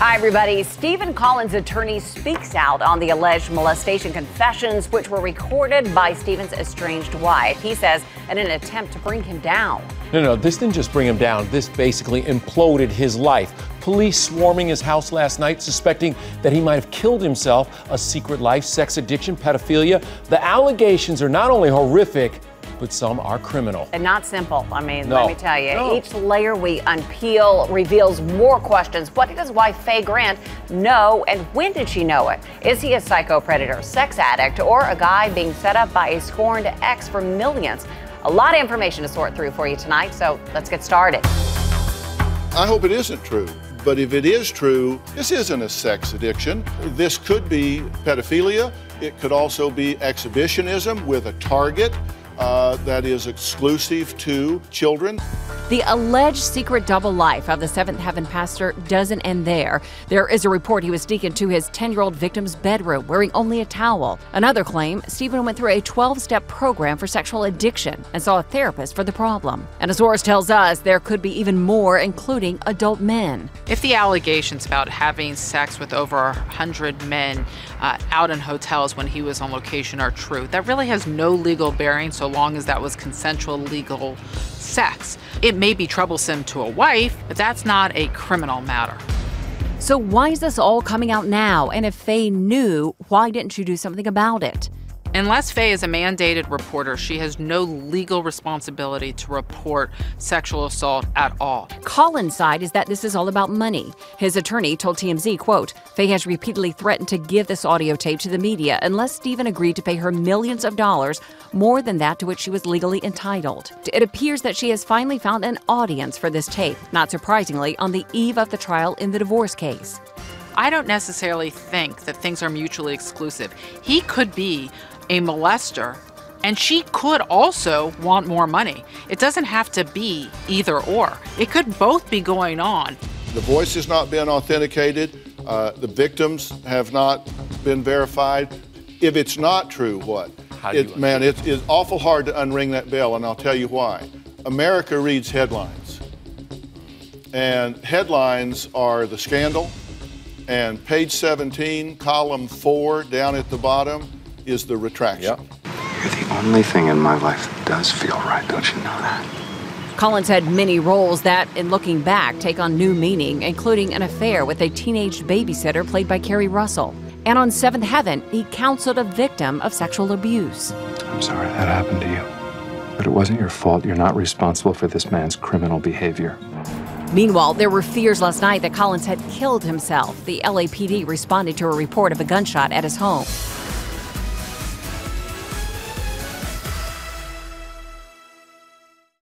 Hi, everybody. Stephen Collins' attorney speaks out on the alleged molestation confessions, which were recorded by Stephen's estranged wife. He says in an attempt to bring him down. No, no, this didn't just bring him down. This basically imploded his life. Police swarming his house last night, suspecting that he might have killed himself. A secret life, sex addiction, pedophilia. The allegations are not only horrific, but some are criminal. And not simple. I mean, No. let me tell you, No. each layer we unpeel reveals more questions. What does wife Faye Grant know, and when did she know it? Is he a psycho predator, sex addict, or a guy being set up by a scorned ex for millions? A lot of information to sort through for you tonight, so let's get started. I hope it isn't true. But if it is true, this isn't a sex addiction. This could be pedophilia. It could also be exhibitionism with a target uh, that is exclusive to children. The alleged secret double life of the Seventh Heaven pastor doesn't end there. There is a report he was sneaked to his 10 year old victim's bedroom wearing only a towel. Another claim Stephen went through a 12 step program for sexual addiction and saw a therapist for the problem. And a source tells us there could be even more, including adult men. If the allegations about having sex with over 100 men uh, out in hotels when he was on location are true, that really has no legal bearing so long as that was consensual legal sex. It may be troublesome to a wife, but that's not a criminal matter. So, why is this all coming out now? And if Faye knew, why didn't you do something about it? Unless Faye is a mandated reporter, she has no legal responsibility to report sexual assault at all. Collins' side is that this is all about money. His attorney told TMZ, quote, Faye has repeatedly threatened to give this audio tape to the media unless Stephen agreed to pay her millions of dollars, more than that to which she was legally entitled. It appears that she has finally found an audience for this tape, not surprisingly, on the eve of the trial in the divorce case. I don't necessarily think that things are mutually exclusive. He could be a molester, and she could also want more money. It doesn't have to be either or, it could both be going on. The voice has not been authenticated. Uh, the victims have not been verified. If it's not true, what? How do you It, man, it's, it's awful hard to unring that bell, and I'll tell you why. America reads headlines, and headlines are the scandal. And page 17, column four, down at the bottom, is the retraction. You're the only thing in my life that does feel right, don't you know that? Collins had many roles that, in looking back, take on new meaning, including an affair with a teenage babysitter played by Keri Russell. And on Seventh Heaven, he counseled a victim of sexual abuse. I'm sorry that happened to you. But it wasn't your fault. You're not responsible for this man's criminal behavior. Meanwhile, there were fears last night that Collins had killed himself. The LAPD responded to a report of a gunshot at his home.